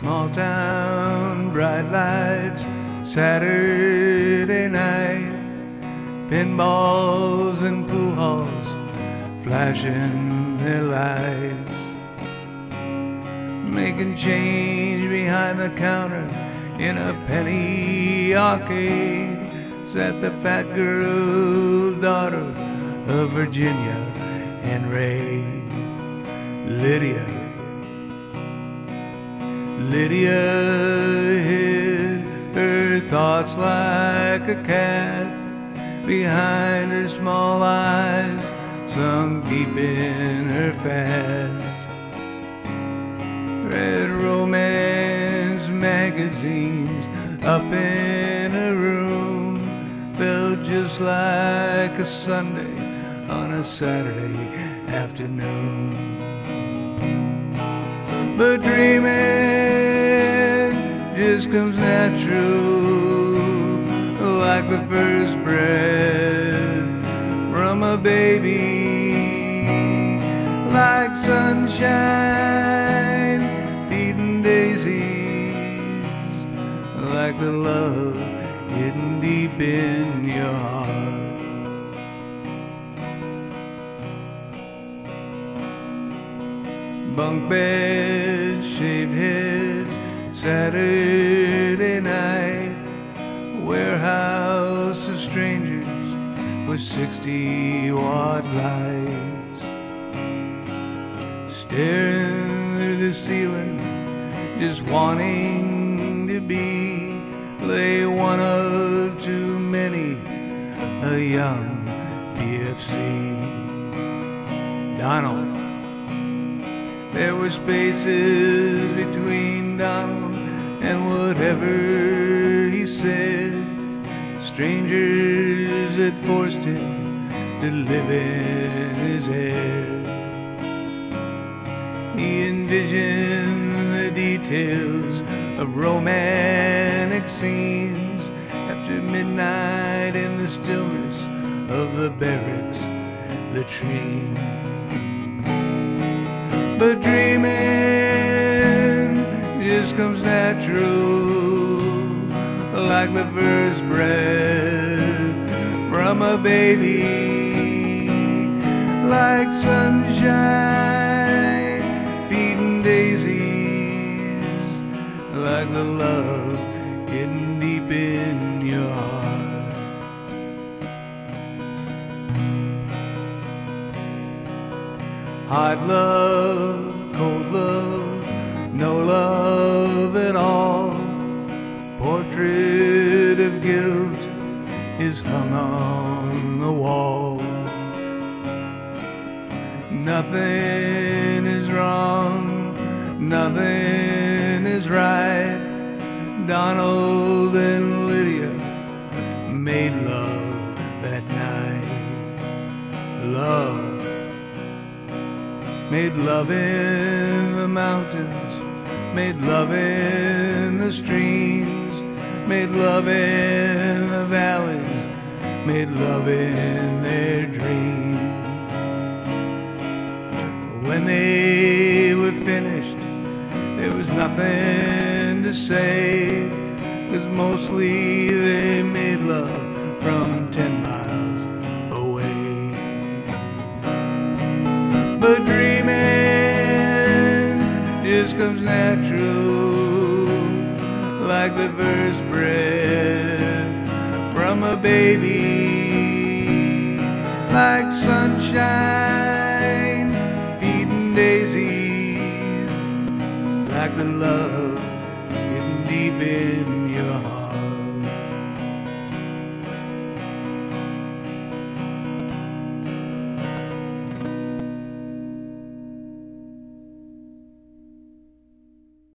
Small town, bright lights, Saturday night, pinballs and pool halls flashing their lights, making change behind the counter in a penny arcade. Sat the fat girl, daughter of Virginia and Ray, Lydia. Lydia hid her thoughts like a cat behind her small eyes, sunk deep in her fat. Red romance magazines up in her room, felt just like a Sunday on a Saturday afternoon. But dreaming just comes natural, like the first breath from a baby, like sunshine feeding daisies, like the love hidden deep in your heart. Bunk heads, Saturday night, warehouse of strangers with 60 watt lights, staring through the ceiling, just wanting to be, lay one of too many, a young PFC. Donald. There were spaces between Donald and whatever he said. Strangers had forced him to live in his head. He envisioned the details of romantic scenes after midnight in the stillness of the barracks latrine but dreaming. Just comes natural, like the first breath from a baby, like sunshine feeding daisies, like the love Hot love, cold love, no love at all. Portrait of guilt is hung on the wall. Nothing is wrong, nothing is right. Donald made love in the mountains, made love in the streams, made love in the valleys, made love in their dreams. When they were finished, there was nothing to say, cause mostly they comes natural, like the first breath from a baby, like sunshine feeding daisies, like the love hidden deep in